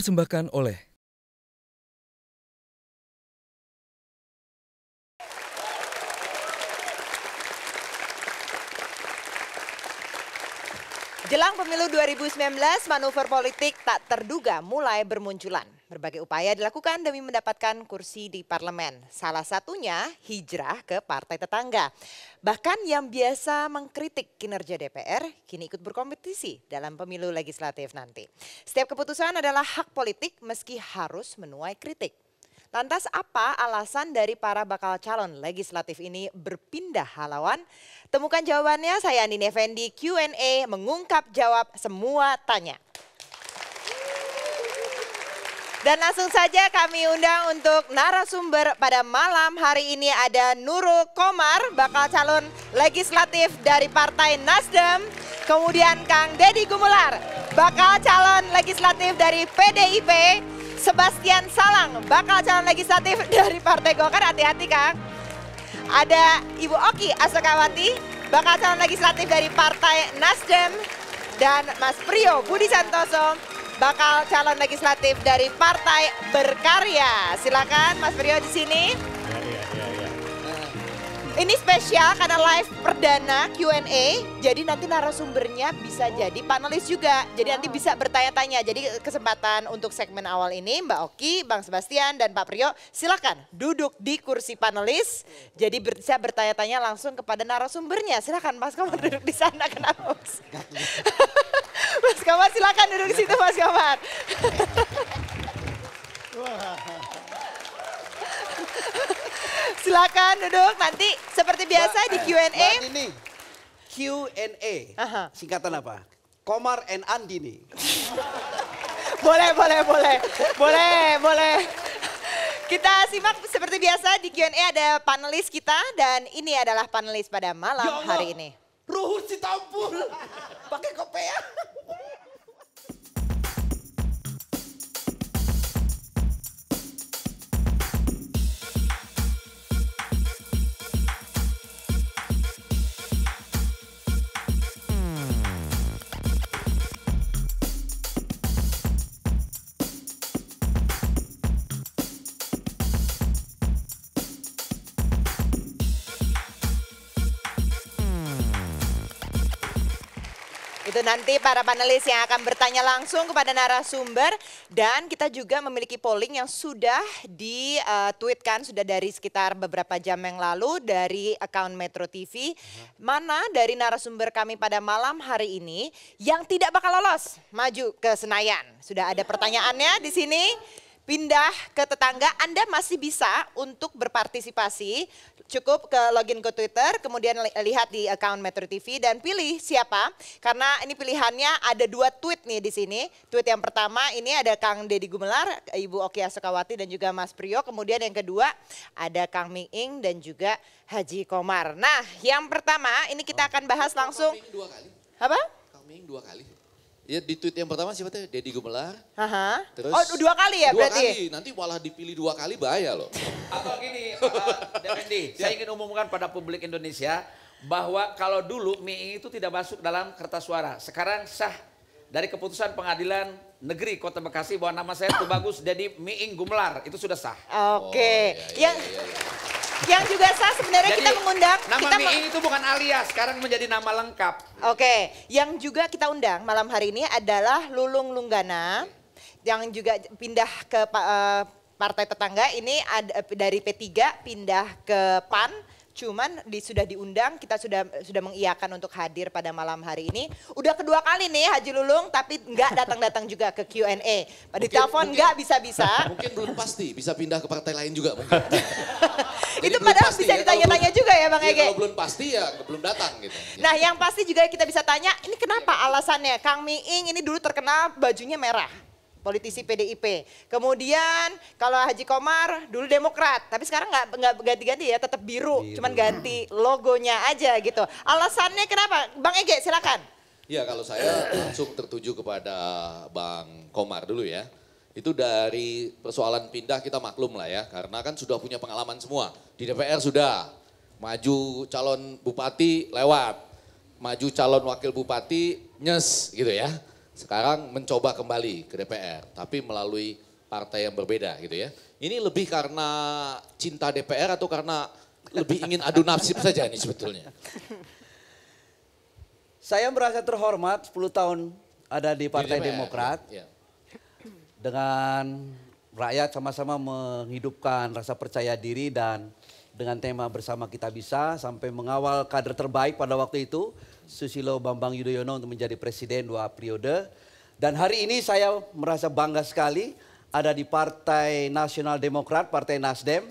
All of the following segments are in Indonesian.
dipersembahkan oleh Jelang pemilu 2019, manuver politik tak terduga mulai bermunculan. Berbagai upaya dilakukan demi mendapatkan kursi di parlemen. Salah satunya hijrah ke partai tetangga. Bahkan yang biasa mengkritik kinerja DPR kini ikut berkompetisi dalam pemilu legislatif nanti. Setiap keputusan adalah hak politik meski harus menuai kritik. Lantas apa alasan dari para bakal calon legislatif ini berpindah halawan? Temukan jawabannya saya Andini Effendi Q&A mengungkap jawab semua tanya. Dan langsung saja kami undang untuk narasumber pada malam hari ini ada Nurul Komar, bakal calon legislatif dari Partai Nasdem. Kemudian Kang Deddy Gumular, bakal calon legislatif dari PDIP. Sebastian Salang, bakal calon legislatif dari Partai Golkar. Hati-hati Kang. Ada Ibu Oki Asokawati, bakal calon legislatif dari Partai Nasdem. Dan Mas Prio Budi Santoso, bakal calon legislatif dari Partai Berkarya. Silakan Mas Prio di sini. Ini spesial karena live perdana Q&A. Jadi nanti narasumbernya bisa jadi panelis juga. Jadi nanti bisa bertanya-tanya. Jadi kesempatan untuk segmen awal ini Mbak Oki, Bang Sebastian dan Pak Prio silakan duduk di kursi panelis. Jadi bisa bertanya-tanya langsung kepada narasumbernya. Silakan Mas Komar duduk di sana kenapa Mas? Komar silakan duduk di situ Mas Komar. Silakan duduk nanti seperti biasa di Q&A. Mbak Dini, Q&A. Singkatan apa? Komar and Andini. Boleh, boleh, boleh. Boleh, boleh. Kita simak seperti biasa di Q&A ada panelis kita dan ini adalah panelis pada malam Ya Allah. hari ini. Ruhut Sitampul. Pakai kopea. Itu nanti para panelis yang akan bertanya langsung kepada narasumber dan kita juga memiliki polling yang sudah di-tweetkan sudah dari sekitar beberapa jam yang lalu dari account Metro TV. Mana dari narasumber kami pada malam hari ini yang tidak bakal lolos maju ke Senayan. Sudah ada pertanyaannya di sini. Pindah ke tetangga, Anda masih bisa untuk berpartisipasi. Cukup ke login ke Twitter, kemudian li- lihat di account Metro TV dan pilih siapa. Karena ini pilihannya ada dua tweet nih di sini. Tweet yang pertama ini ada Kang Deddy Gumelar, Ibu Oki Asokawati dan juga Mas Priyo. Kemudian yang kedua ada Kang Ming Ing dan juga Haji Komar. Nah yang pertama ini kita akan bahas langsung. Kambing dua kali. Apa? Kambing dua kali. Ya di tweet yang pertama siapa tuh? Deddy Gumelar. Haha. Terus Oh dua kali ya dua berarti? kali. Nanti malah dipilih dua kali bahaya loh. Atau gini, Pak Devendi, saya ingin umumkan pada publik Indonesia bahwa kalau dulu mie itu tidak masuk dalam kertas suara. Sekarang sah dari keputusan pengadilan negeri Kota Bekasi bahwa nama saya itu bagus jadi Miing Gumelar itu sudah sah. Oke. Oh, iya, yang yang juga sah sebenarnya Jadi kita mengundang nama kita Miing itu bukan alias, sekarang menjadi nama lengkap. Oke, yang juga kita undang malam hari ini adalah Lulung Lunggana yang juga pindah ke eh, partai tetangga ini ada dari P3 pindah ke PAN cuman di, sudah diundang kita sudah sudah mengiyakan untuk hadir pada malam hari ini udah kedua kali nih Haji Lulung tapi nggak datang-datang juga ke Q&A di telepon nggak bisa-bisa Mungkin belum pasti bisa pindah ke partai lain juga mungkin. Itu padahal pasti bisa ya, ditanya-tanya juga ya Bang Iya, Ege Kalau belum pasti ya belum datang gitu. Ya. Nah yang pasti juga kita bisa tanya, ini kenapa alasannya? Kang Miing ini dulu terkenal bajunya merah, politisi PDIP. Kemudian kalau Haji Komar dulu Demokrat, tapi sekarang nggak nggak ganti-ganti ya, tetap biru, cuman ganti logonya aja gitu. Alasannya kenapa? Bang Ege silakan. Ya kalau saya langsung tertuju kepada Bang Komar dulu ya. Itu dari persoalan pindah kita maklum lah ya. Karena kan sudah punya pengalaman semua. Di DPR sudah. Maju calon bupati lewat. Maju calon wakil bupati nyes gitu ya. Sekarang mencoba kembali ke DPR, tapi melalui partai yang berbeda gitu ya. Ini lebih karena cinta DPR atau karena lebih ingin adu nasib saja ini sebetulnya? Saya merasa terhormat 10 tahun ada di Partai Di DPR, Demokrat ya. dengan rakyat sama-sama menghidupkan rasa percaya diri dan dengan tema bersama kita bisa sampai mengawal kader terbaik pada waktu itu Susilo Bambang Yudhoyono untuk menjadi presiden dua periode dan hari ini saya merasa bangga sekali ada di Partai Nasional Demokrat, Partai Nasdem.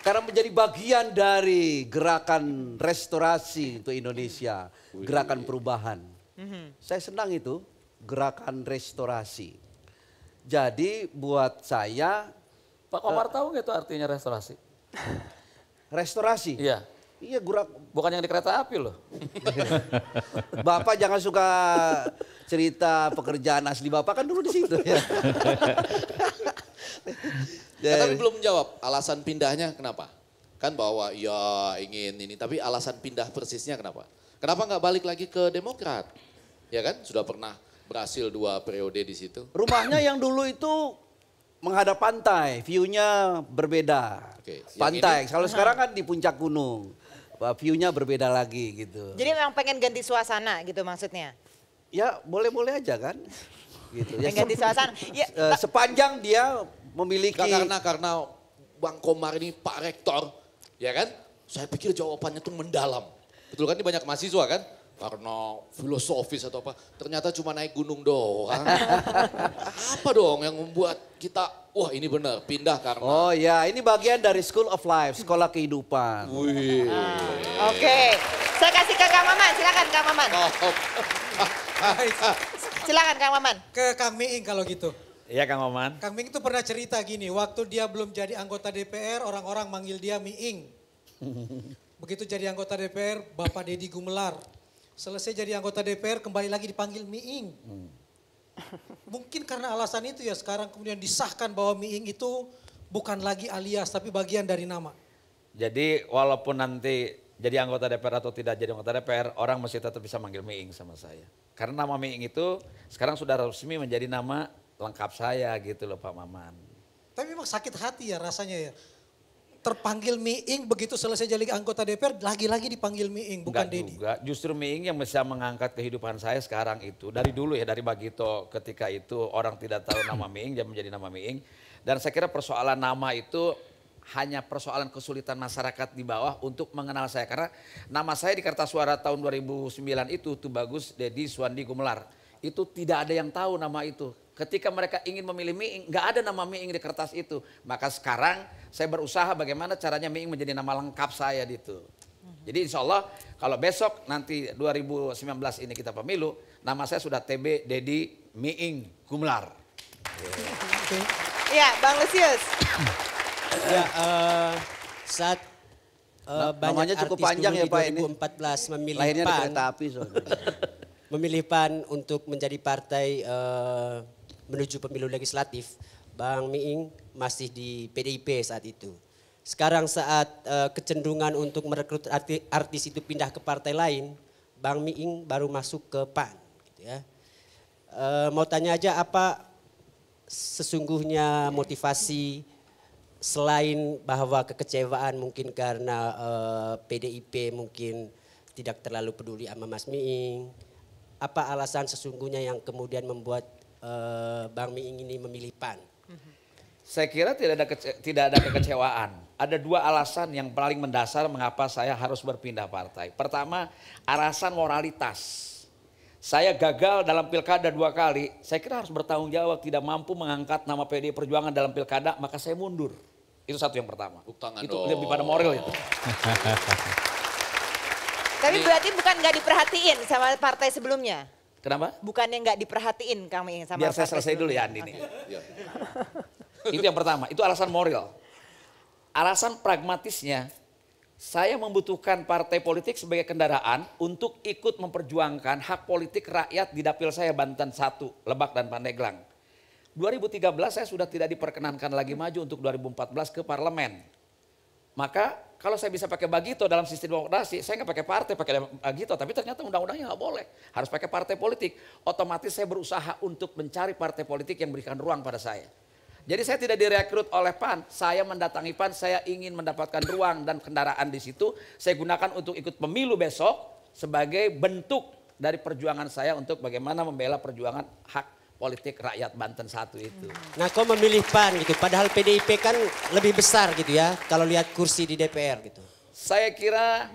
Karena menjadi bagian dari gerakan restorasi untuk Indonesia, gerakan perubahan. Saya senang itu, gerakan restorasi. Jadi buat saya Pak Komar tahu nggak itu artinya restorasi? restorasi. Iya. Iya, gerak Bukan yang di kereta api loh. Bapak jangan suka cerita pekerjaan asli Bapak kan dulu di situ ya. Ya, tapi belum menjawab alasan pindahnya kenapa? Kan bahwa ya ingin ini, tapi alasan pindah persisnya kenapa? Kenapa nggak balik lagi ke Demokrat? Ya kan, sudah pernah berhasil dua periode di situ. Rumahnya yang dulu itu menghadap pantai, view-nya berbeda. Oke, Pantai. Kalau sekarang kan di puncak gunung. Wah, View-nya berbeda lagi gitu. Jadi memang pengen ganti suasana gitu maksudnya. Ya boleh-boleh aja kan. Gitu. Ya, ganti suasana. Ya, eh, sepanjang dia memiliki Nggak karena karena Bang Komar ini Pak Rektor, ya kan? Saya pikir jawabannya tuh mendalam. Betul kan ini banyak mahasiswa kan? Karena filosofis atau apa, ternyata cuma naik gunung doang. apa dong yang membuat kita, wah ini benar, pindah karena... Oh ya, ini bagian dari School of Life, sekolah kehidupan. Wih. Oke. Saya kasih ke Kang Maman, silakan Kang Maman. Oh, Silakan Kang Maman. Ke Kang Miing kalau gitu. Iya Kang Oman. Kang Miing itu pernah cerita gini, waktu dia belum jadi anggota DPR, orang-orang manggil dia Miing. Begitu jadi anggota DPR, Bapak Dedi Gumelar. Selesai jadi anggota DPR, kembali lagi dipanggil Miing. Mungkin karena alasan itu ya sekarang kemudian disahkan bahwa Miing itu bukan lagi alias, tapi bagian dari nama. Jadi walaupun nanti jadi anggota DPR atau tidak jadi anggota DPR, orang masih tetap bisa manggil Miing sama saya. Karena nama Miing itu sekarang sudah resmi menjadi nama lengkap saya gitu loh Pak Maman. Tapi memang sakit hati ya rasanya ya. Terpanggil Miing begitu selesai jadi anggota DPR, lagi-lagi dipanggil Miing, bukan Enggak Dedi. juga, justru Miing yang bisa mengangkat kehidupan saya sekarang itu. Dari dulu ya, dari Bagito ketika itu orang tidak tahu nama Miing, dia menjadi nama Miing. Dan saya kira persoalan nama itu hanya persoalan kesulitan masyarakat di bawah untuk mengenal saya. Karena nama saya di kertas suara tahun 2009 itu, tuh bagus Dedi Suwandi Gumelar. Itu tidak ada yang tahu nama itu. Ketika mereka ingin memilih Miing, nggak ada nama Miing di kertas itu. Maka sekarang saya berusaha bagaimana caranya Miing menjadi nama lengkap saya itu. Jadi insya Allah kalau besok nanti 2019 ini kita pemilu, nama saya sudah TB Dedi Miing Gumlar. Iya, Bang Lusius. Ya, eh, saat eh, Na- banyak namanya cukup artis panjang ya, Pak, ini. 2014 memilih Lahirnya di PAN, kereta api soalnya. memilih PAN untuk menjadi partai eh, menuju pemilu legislatif, Bang Miing masih di PDIP saat itu. Sekarang saat eh, kecenderungan untuk merekrut arti- artis itu pindah ke partai lain, Bang Miing baru masuk ke PAN. Gitu ya. Eh, mau tanya aja apa sesungguhnya motivasi selain bahwa kekecewaan mungkin karena eh, PDIP mungkin tidak terlalu peduli sama Mas Miing, apa alasan sesungguhnya yang kemudian membuat eh, Bang Miing ini memilih PAN? Saya kira tidak ada kece- tidak ada kekecewaan. Ada dua alasan yang paling mendasar mengapa saya harus berpindah partai. Pertama, alasan moralitas. Saya gagal dalam pilkada dua kali. Saya kira harus bertanggung jawab tidak mampu mengangkat nama PDI Perjuangan dalam pilkada, maka saya mundur. Itu satu yang pertama. Tangan itu dong. lebih pada moral itu. Tapi berarti bukan nggak diperhatiin sama partai sebelumnya? Kenapa? Bukannya nggak diperhatiin Miing sama Biar saya selesai dulu ya Andi nih. Ya. itu yang pertama, itu alasan moral. Alasan pragmatisnya, saya membutuhkan partai politik sebagai kendaraan untuk ikut memperjuangkan hak politik rakyat di dapil saya Banten 1, Lebak dan Pandeglang. 2013 saya sudah tidak diperkenankan lagi maju untuk 2014 ke parlemen. Maka kalau saya bisa pakai Bagito dalam sistem demokrasi, saya nggak pakai partai, pakai Bagito. Tapi ternyata undang-undangnya nggak boleh. Harus pakai partai politik. Otomatis saya berusaha untuk mencari partai politik yang berikan ruang pada saya. Jadi saya tidak direkrut oleh PAN, saya mendatangi PAN, saya ingin mendapatkan ruang dan kendaraan di situ. Saya gunakan untuk ikut pemilu besok sebagai bentuk dari perjuangan saya untuk bagaimana membela perjuangan hak politik rakyat Banten satu itu. Nah kau memilih PAN gitu, padahal PDIP kan lebih besar gitu ya, kalau lihat kursi di DPR gitu. Saya kira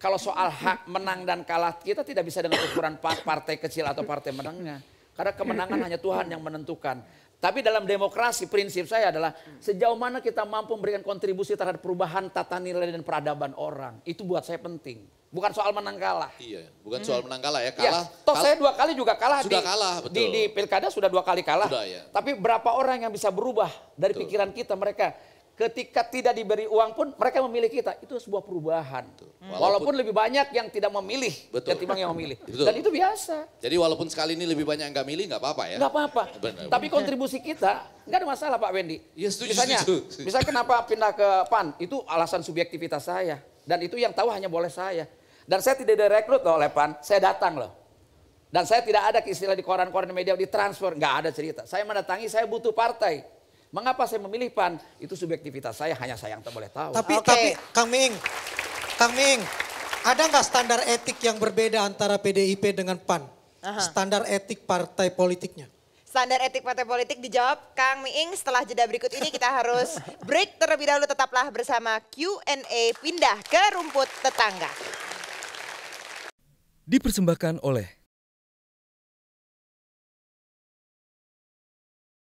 kalau soal hak menang dan kalah kita tidak bisa dengan ukuran partai kecil atau partai menangnya. Karena kemenangan hanya Tuhan yang menentukan. Tapi dalam demokrasi prinsip saya adalah sejauh mana kita mampu memberikan kontribusi terhadap perubahan tata nilai dan peradaban orang. Itu buat saya penting. Bukan soal menang kalah. Iya, bukan soal menang kalah ya, Ya, kalah. toh kal- saya dua kali juga kalah Sudah di, kalah, betul. di, di pilkada sudah dua kali kalah. Sudah, ya. Tapi berapa orang yang bisa berubah dari Betul. pikiran kita mereka ketika tidak diberi uang pun mereka memilih kita. Itu sebuah perubahan. Walaupun- Walaupun, lebih banyak yang tidak memilih Betul. ketimbang yang memilih. Betul. Dan itu biasa. Jadi walaupun sekali ini lebih banyak yang nggak milih nggak apa-apa ya. Nggak apa-apa. Tapi kontribusi kita nggak ada masalah Pak Wendy. Iya, setuju, misalnya, setuju. misalnya kenapa pindah ke PAN itu alasan subjektivitas saya dan itu yang tahu hanya boleh saya. Dan saya tidak direkrut loh oleh PAN, saya datang loh. Dan saya tidak ada istilah di koran-koran media ditransfer, nggak ada cerita. Saya mendatangi, saya butuh partai. Mengapa saya memilih PAN? Itu subjektivitas saya, hanya saya yang tak boleh tahu. Tapi, Oke. tapi Kang Ming, Kang Ming, ada nggak standar etik yang berbeda antara PDIP dengan PAN? Standar etik partai politiknya. Standar etik partai politik dijawab Kang Miing setelah jeda berikut ini kita harus break terlebih dahulu tetaplah bersama Q&A pindah ke rumput tetangga. Dipersembahkan oleh